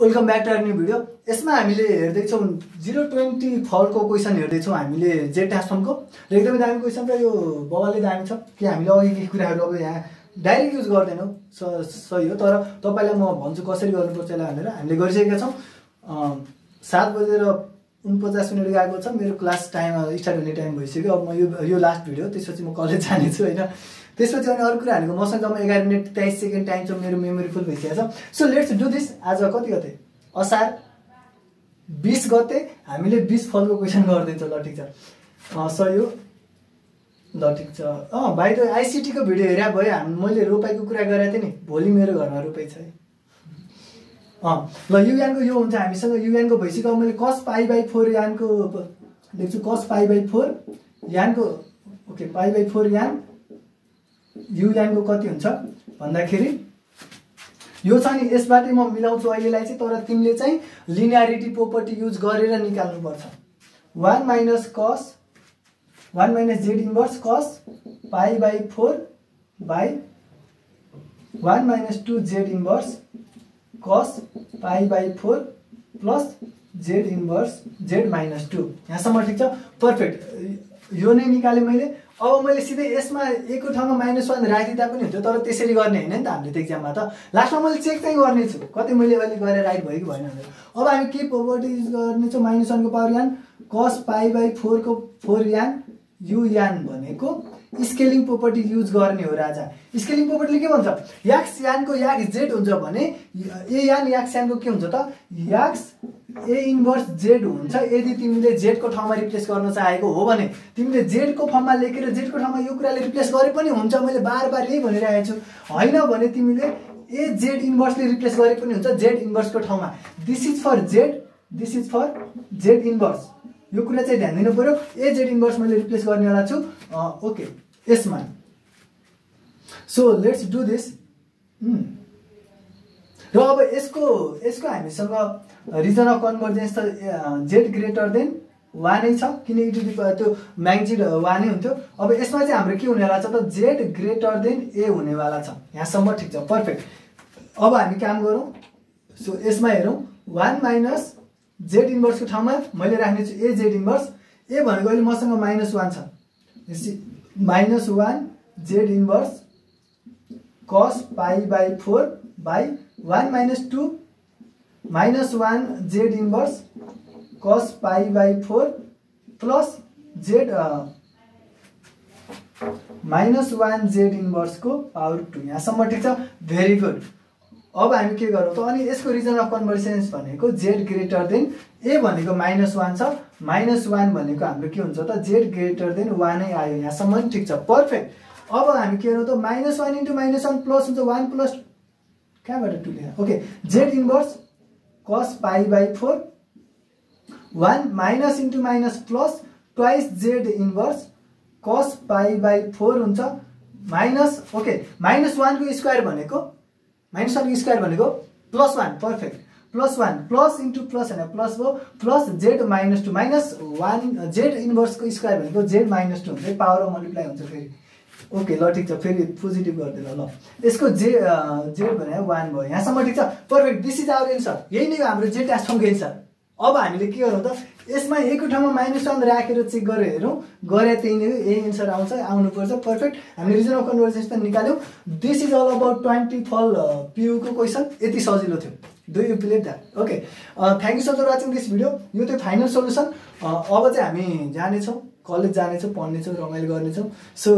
Welcome back to new video यसमा हामीले हेर्दैछौँ जिरो ट्वेन्टी फलको क्वेसन हेर्दैछौँ हामीले जे ट्रान्सफर्मको र एकदमै दामी क्वेसन र यो बवालले दामी छ कि हामीले अघि केही कुराहरू अब यहाँ डाइरेक्ट युज गर्दैनौँ। स सही हो। तर तपाईँलाई म भन्छु कसरी गर्नुपर्छ यसलाई भनेर हामीले गरिसकेका छौँ। सात बजेर उनपचास मिनट गएको छ। मेरो क्लास टाइम स्टार्ट हुने टाइम भइसक्यो। अब म यो यो लास्ट भिडियो त्यसपछि म कलेज जानेछु होइन। त्यसपछि अनि अरू कुराहरूको मसँग जम्मा एघार मिनट तेइस सेकेन्ड टाइम छ मेरो मेमोरी फुल भइसकेको छ। सो लेट्स डु दिस आज कति गते? असार बिस गते हामीले बिस फलको क्वेसन गर्दैछौँ ल ठिक छ। हो ल ठिक छ। अँ भाइ त आइसिटीको भिडियो हेरे भयो। हाम मैले रोपाइको कुरा गरेको थिएँ नि। भोलि मेरो घरमा रोपाइ छ है। अँ ल युएनको यो हुन्छ। हामीसँग युएनको भइसक्यो। मैले कस पाई बाई फोर यानको लेख्छु। Cos pi by four यानको okay pi by four n युएनको कति हुन्छ? भन्दाखेरि यो छ नि यसबाटै म मिलाउँछु अहिलेलाई चाहिँ तर तिमीले चाहिँ लिनियारिटी प्रोपर्टी युज गरेर निकाल्नुपर्छ। One minus cos one minus z inverse cos pi by four by one minus two z inverse cos pi by four plus z inverse z minus two यहाँसम्म ठिक छ? पर्फेक्ट यो नै निकालेँ मैले। अब मैले सिधै यसमा एकको ठाउँमा माइनस वान राखिदिँदा पनि हुन्थ्यो तर त्यसरी गर्ने होइन नि त हामीले त इक्जाममा त। लास्टमा मैले चेक चाहिँ गर्नेछु कति मैले अहिले गरेर राइट भयो कि भएन भनेर। अब हामी के प्रोपर्टी युज गर्नेछौँ माइनस वानको power n cos pi by फोरको four n u n भनेको स्केलिङ प्रोपर्टी युज गर्ने हो राजा। स्केलिङ प्रोपर्टीले के भन्छ? याक्स यानको याक्स जेड हुन्छ भने ए यान याक्स यानको के हुन्छ त? याक्स ए इन्भर्स जेड हुन्छ। यदि तिमीले जेडको ठाउँमा रिप्लेस गर्न चाहेको हो भने तिमीले जेडको फर्ममा लेखेर जेडको ठाउँमा यो कुराले रिप्लेस गरे पनि हुन्छ। मैले बार बार यही भनिरहेको छु। होइन भने तिमीले ए जेड इन्भर्सले रिप्लेस गरे पनि हुन्छ। जेड इन्भर्सको ठाउँमा। This is for Z this is for Z inverse यो कुरा चाहिँ ध्यान दिनु पऱ्यो। ए जेड इन्भर्स मैले रिप्लेस गर्नेवाला छु। ओके। यसमा। सो लेट्स डु दिस र अब यसको यसको हामीसँग रिजन अफ कन्भर्जेन्स त जेड ग्रेटर देन वानै छ। किन इटु त्यो म्याग्जिड वानै हुन्थ्यो। अब यसमा चाहिँ हाम्रो के हुनेवाला छ त? जेड ग्रेटर देन ए हुनेवाला छ। यहाँसम्म ठिक छ। पर्फेक्ट अब हामी काम गरौँ। सो यसमा हेरौँ। वान माइनस जेड इन्भर्सको ठाउँमा मैले राख्नेछु ए जेड इन्भर्स ए भनेको अहिले मसँग माइनस वान छ। Minus one z inverse cos pi by four by one minus two minus one z inverse cos pi by four plus z minus one z इन्भर्सको power two यहाँसम्म ठिक छ? Very good अब हामी के गरौँ त? अनि यसको रिजन अफ कन्भर्सेन्स भनेको जेड ग्रेटर देन ए भनेको माइनस वान छ। माइनस वान भनेको हाम्रो के हुन्छ त? जेड ग्रेटर देन वानै आयो यहाँसम्म। ठिक छ। पर्फेक्ट अब हामी के गरौँ त? Minus one into minus one plus हुन्छ। वान प्लस कहाँबाट टु लिएर okay z inverse cos pi by four one minus into minus plus twice z inverse cos pi by four हुन्छ माइनस ओके माइनस वानको square भनेको minus वानको square भनेको plus one perfect plus one plus into plus होइन plus भयो plus z minus two minus one z इन्भर्सको square भनेको z minus two हुन्छ power multiply हुन्छ फेरि। ओके ल ठिक छ फेरि पोजिटिभ गरिदिनु ल यसको जे जेड भने वान भयो। यहाँसम्म ठिक छ? Perfect this is our answer यही नै हो हाम्रो जेड ट्रान्सफर्मको एन्सर अब हामीले के गरौँ त? यसमा एकको ठाउँमा माइनस वान राखेर चेक गरेर हेरौँ। गरे त्यही नै यही एन्सर आउँछ आउनुपर्छ पर्फेक्ट हामीले रिजन अफ कन्भर्सेन्स पनि निकाल्यौँ this is all about twenty fall पियुको question यति सजिलो थियो। Do you believe that okay thank you so for watching this video यो त्यो फाइनल सोल्युसन अब चाहिँ हामी जानेछौँ कलेज जानेछौँ पढ्नेछौँ रमाइलो गर्नेछौँ। सो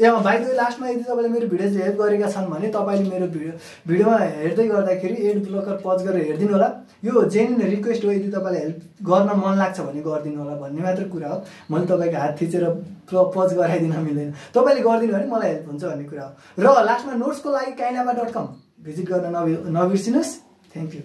ए भाइ दुई लास्टमा यदि तपाईँले मेरो भिडियो चाहिँ हेल्प गरेका छन् भने तपाईँले मेरो भिडियो भिडियोमा हेर्दै गर्दाखेरि एड ब्लकर पज गरेर हेरिदिनु होला। यो जेन्युन रिक्वेस्ट हो यदि तपाईँलाई हेल्प गर्न मन लाग्छ भने गरिदिनु होला भन्ने मात्र कुरा हो। मैले तपाईँको हात थिचेर पज गराइदिन मिल्दैन तपाईँले गरिदिनु भने मलाई हेल्प हुन्छ भन्ने कुरा हो। र लास्टमा नोट्सको लागि काइनामा डट कम भिजिट गर्न नबि नबिर्सिनुहोस्। Thank you